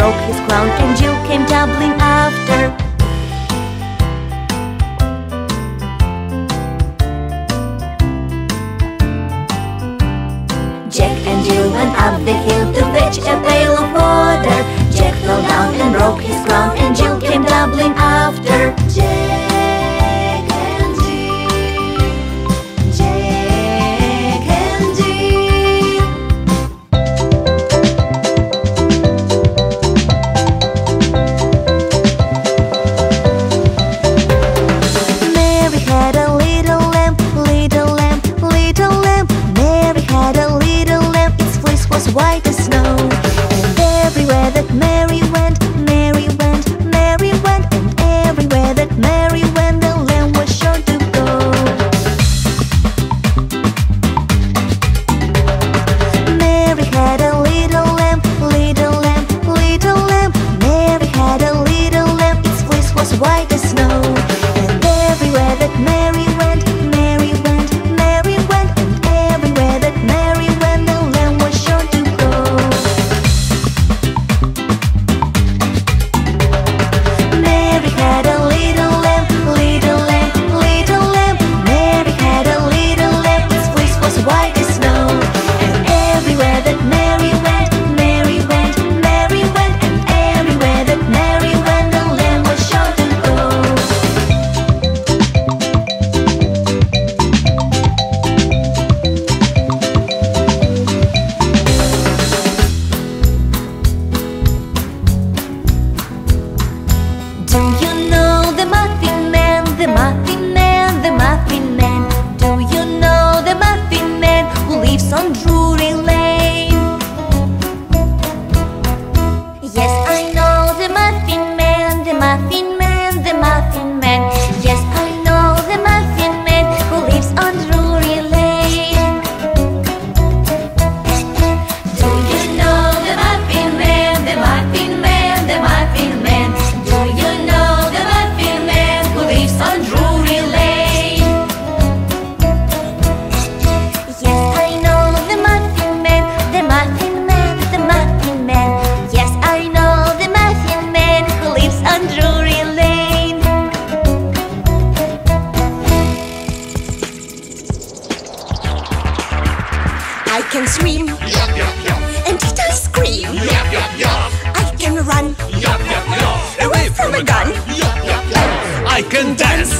broke his crown and Jill came tumbling after. Jack and Jill went up the hill to fetch a pail of water. Jack fell down and broke his crown and Jill came tumbling after. gun. I can dance.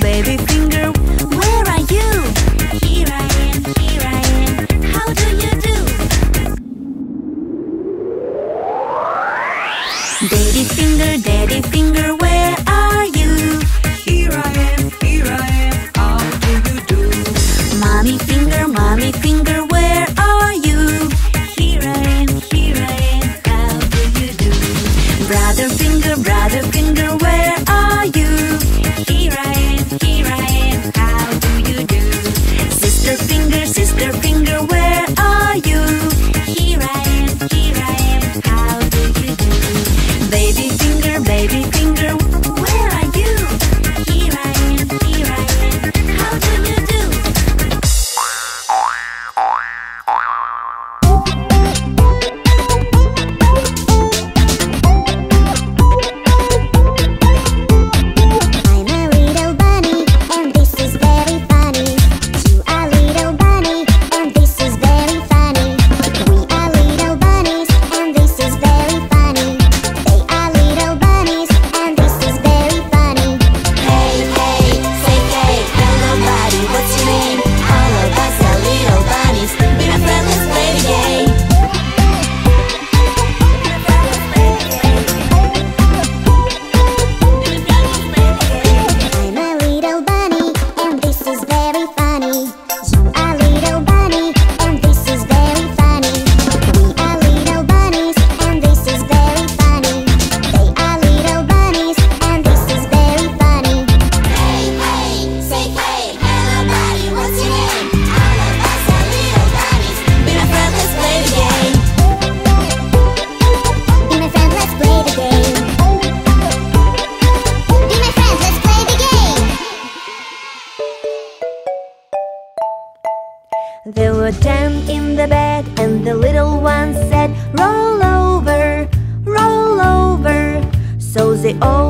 Baby finger, where are you? Here I am, here I am, how do you do? Finger, daddy finger, where are you? Here I am, here I am, how do you do? Mommy finger, mommy finger,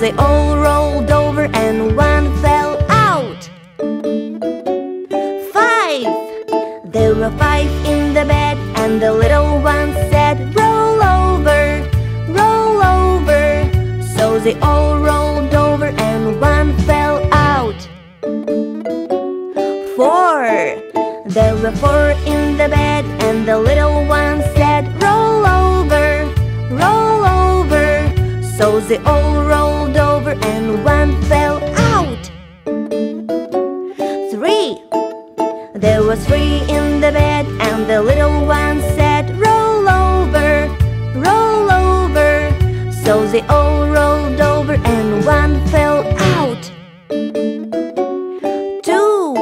They all rolled over, and one fell out. Five. There were five in the bed, and the little one said, Roll over, roll over. So they all rolled over, and one fell out. Four. There were four in the bed, and the little one said, Roll over, roll over. So they all They all rolled over, and one fell out. Two.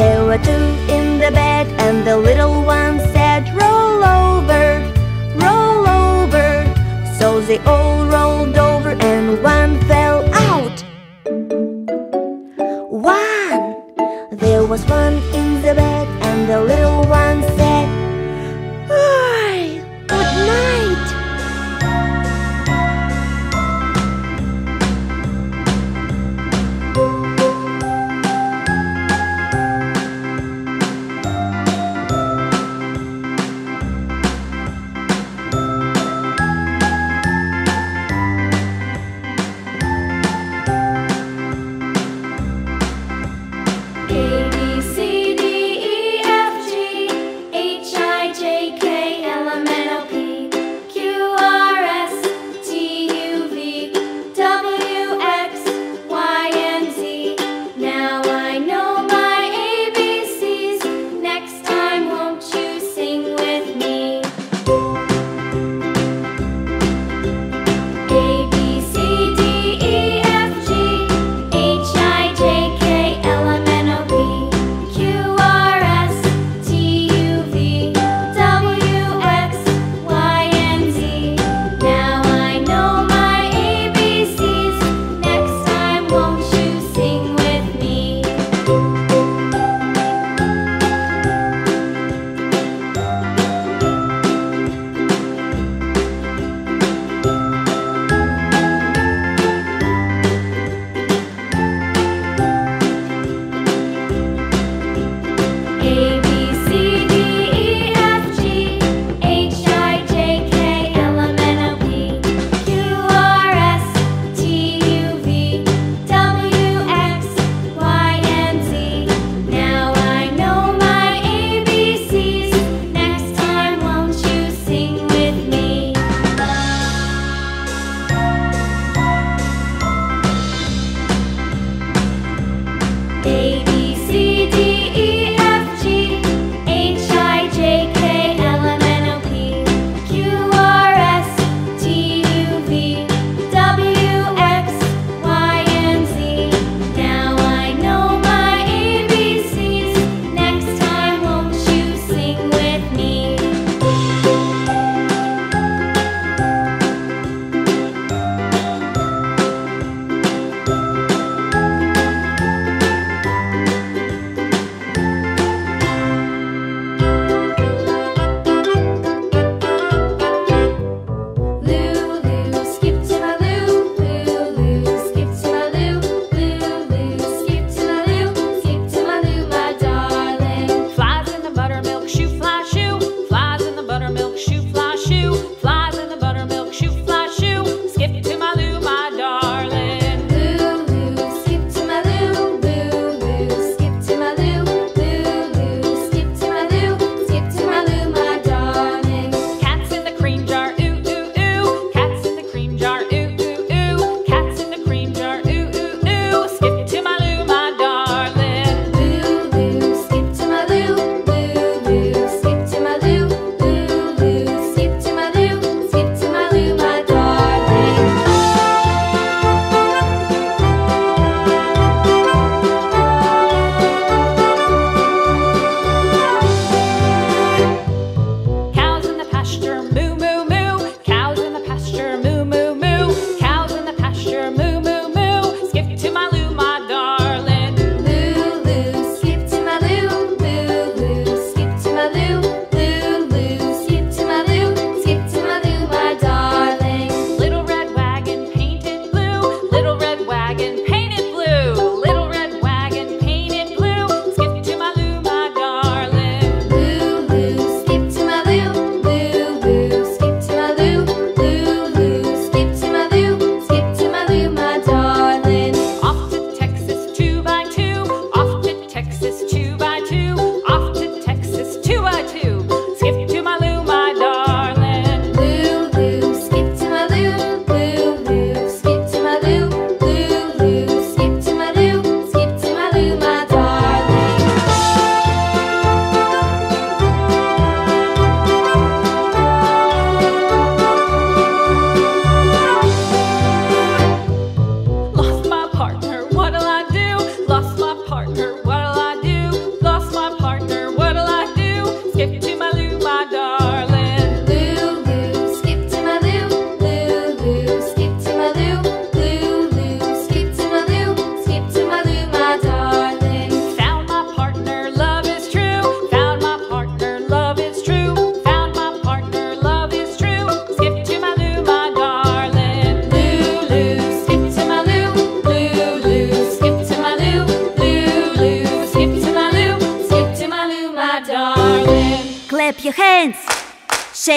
There were two in the bed, and the little one said, Roll over, roll over. So they all rolled over, and one fell out. One. There was one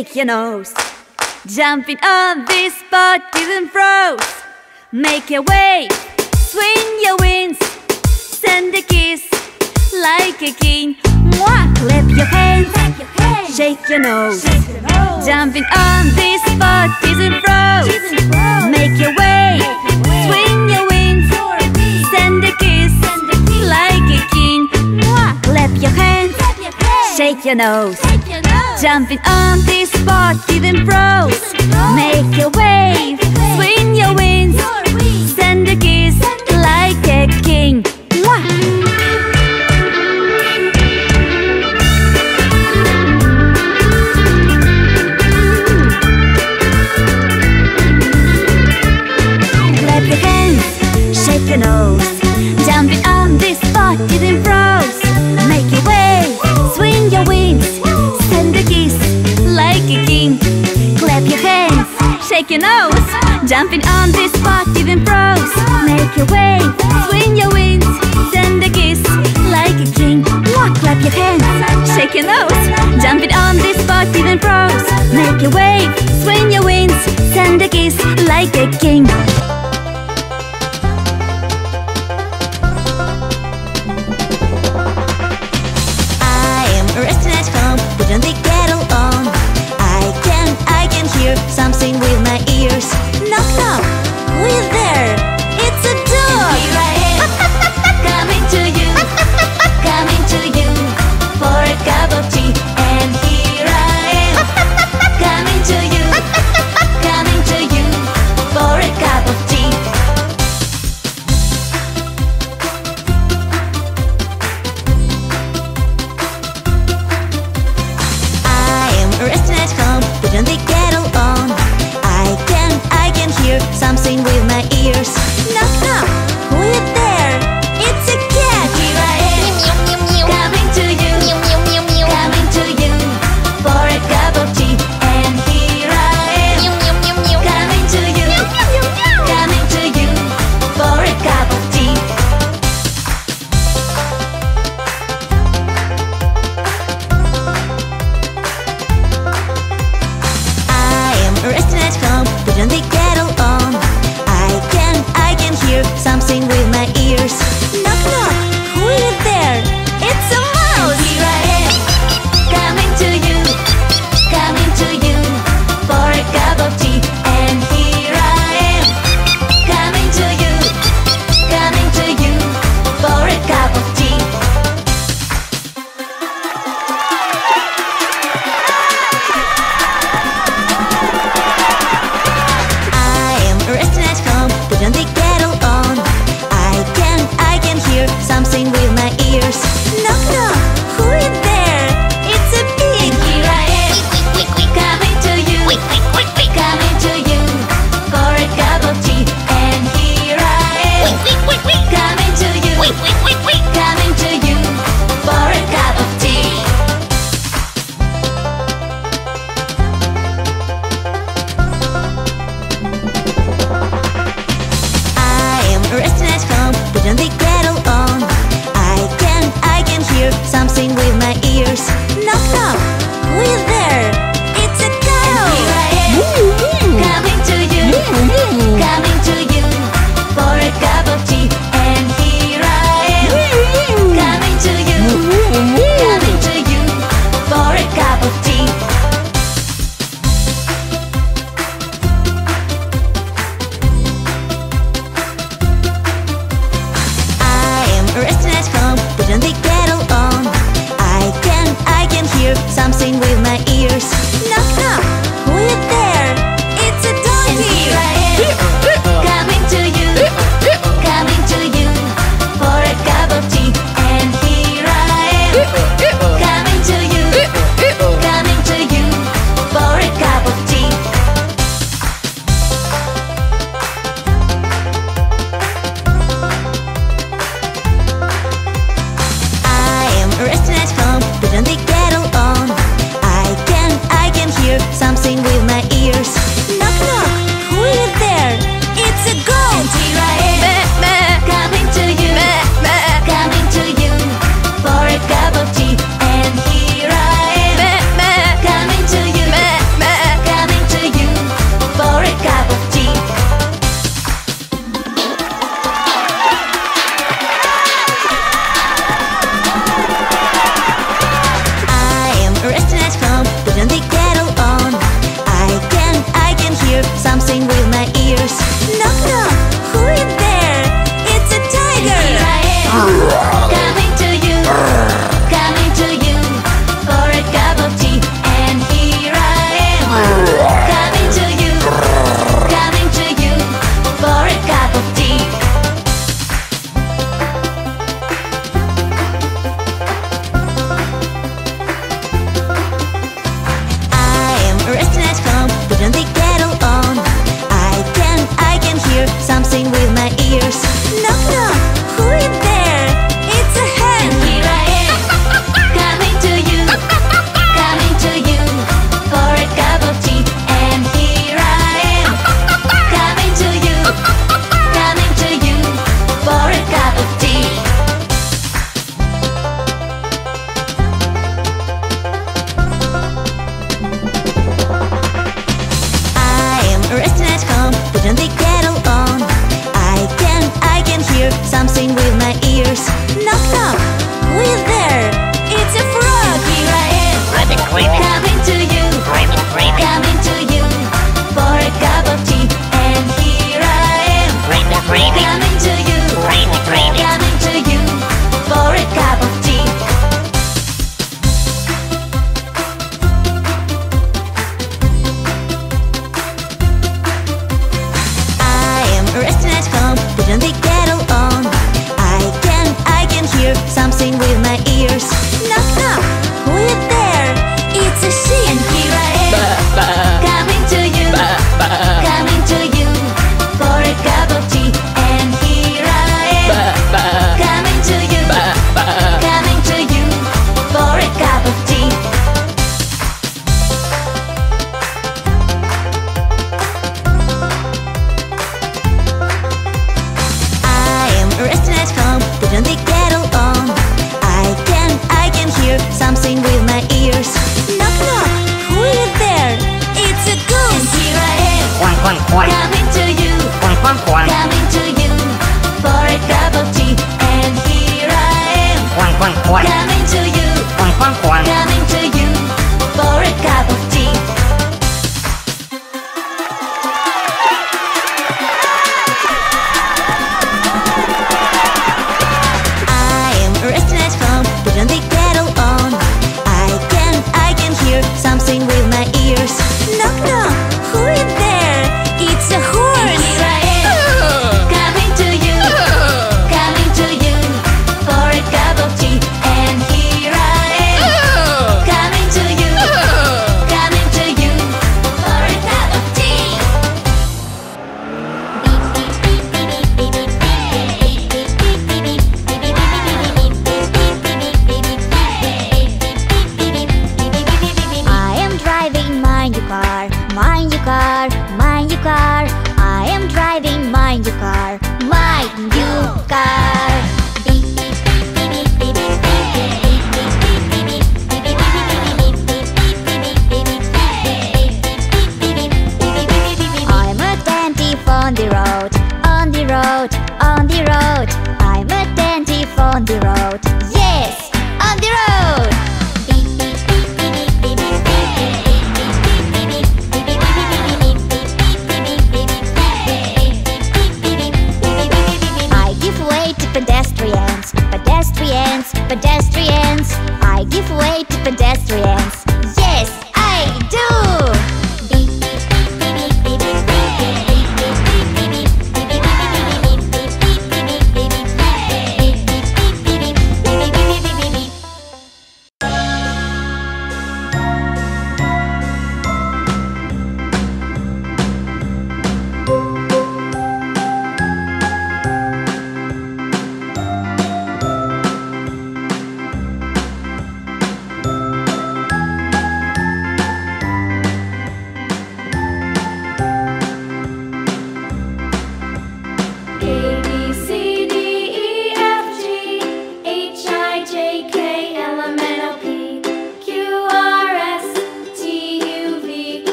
shake your nose. Jumping on this bodies and froze. Make your wave, swing your wings, send a kiss like a king. Mwah! Clap your hands, shake your nose. Jumping on this bodies and froze. Make your wave, swing your wings, send a kiss like a king. Mwah! Clap your hands, shake your nose. Jumping on this spot, even froze. Make your wave, swing your wings, shake your nose. Jumping on this spot, even froze. Make your wave, swing your wings, send a kiss like a king. Mwah! Clap your hands, shake your nose. Jumping on this spot, even froze. Make your wave, swing your wings, send a kiss like a king.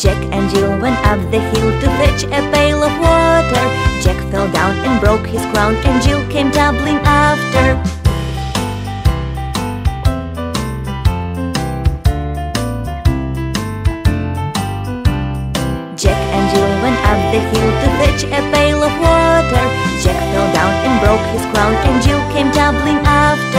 Jack and Jill went up the hill to fetch a pail of water. Jack fell down and broke his crown, and Jill came tumbling after. Jack and Jill went up the hill to fetch a pail of water. Jack fell down and broke his crown, and Jill came tumbling after.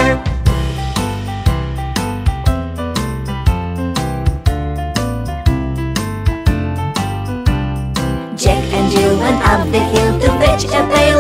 the hill to fetch a pail.